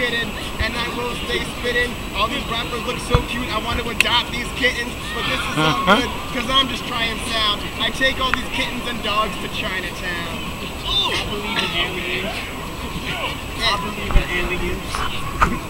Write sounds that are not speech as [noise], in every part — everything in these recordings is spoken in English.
kitten, and I will stay spitting. All these rappers look so cute, I want to adopt these kittens, but this is all Uh-huh. good, cause I'm just trying sound. I take all these kittens and dogs to Chinatown. I believe in aliens. I believe in aliens.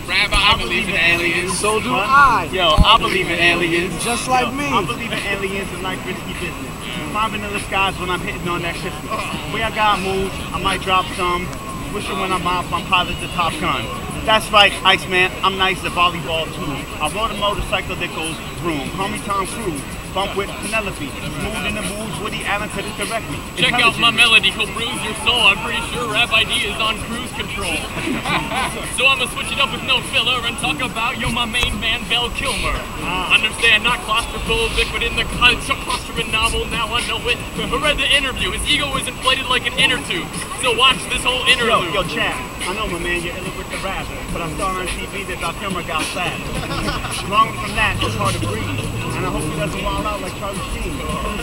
Rabbi, I believe in aliens. So do What? I. Yo, I believe in aliens. Just like Yo, me. I believe in aliens and like risky business. Five vanilla skies when I'm hitting on that Christmas. Way I got moves, I might drop some. Wishing when I'm off, I'm pilot the Top Gun. That's right, Iceman, I'm nice at volleyball too. I rode a motorcycle that goes vroom. Homie Tom Cruise, bump with Penelope. Smooth in the moves, Woody Allen couldn't correct me. Check out my melody, he'll bruise your soul. I'm pretty sure Rap ID is on cruise control. [laughs] so I'ma switch it up with no filler and talk about yo my main man Val Kilmer. Ah. Understand, not claustrophobic, but in the culture claustrophobic novel, now I know it. I read the interview. His ego is inflated like an inner tube. So watch this whole Yo, interlude. yo, Chad, I know my man, you're it with the rap, but I saw on TV that Val Kilmer got fat. [laughs] Long from that, it's hard to breathe. And I hope he doesn't wild out like Charlie Sheen.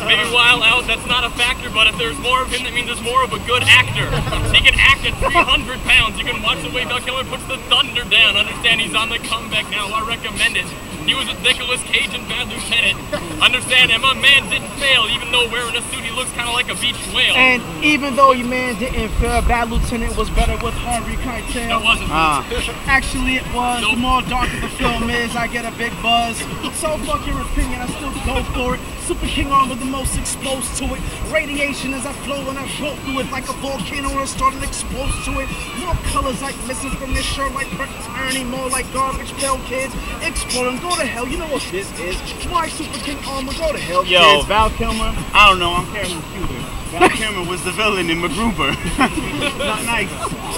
Maybe out, that's not a factor, but if there's more of him, that means there's more of a good actor. He can act at 300 pounds. You can watch the way Val Kilmer puts the thunder down. Understand he's on the comeback now. I recommend it. He was with Nicolas Cage in Bad Lieutenant. Understand, and my man didn't fail, even though wearing a suit, he looks kind of like a beach whale. And even though your man didn't fail, Bad Lieutenant was better with Harvey That Keitel. wasn't. Ah, Actually, it was. The more darker the film is, I get a big buzz. So fuck your opinion, I still go for it. Super King on with the most exposed to it. Radiation as I flow and I go through it like a volcano or started exposed to it. More colors like missing from this shirt, like Brett Turney, more like garbage pail kids. Exploding, go to hell. You know what this is? Why Super King armor? Go to hell, yo, kids. Val Kilmer, I don't know, I'm carrying a Cuter. Val Kilmer was the villain in MacGruber. [laughs] Not nice.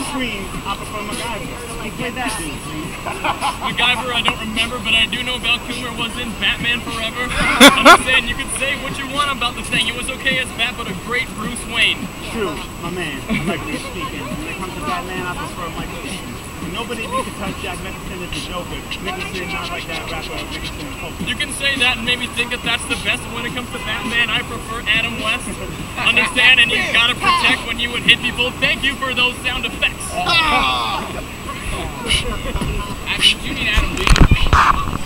Scream, I prefer MacGyver. Like, play that dude. [laughs] MacGyver, I don't remember, but I do know Val Kilmer was in Batman Forever. Understand, you can say what you want about this thing. He was okay as Bat, but a great Bruce Wayne. True, my man, likely speaking. When it comes to Batman, I prefer Michael Keaton. Nobody beat can touch Jack Nicholson as the Joker. Nicholson not like that rapper, Nicholson is You can say that and maybe think that that's the best. When it comes to Batman, I prefer Adam West. Understand, and you gotta protect when you would hit people. Thank you for those sound effects. Ah. Actually, you mean Adam? Light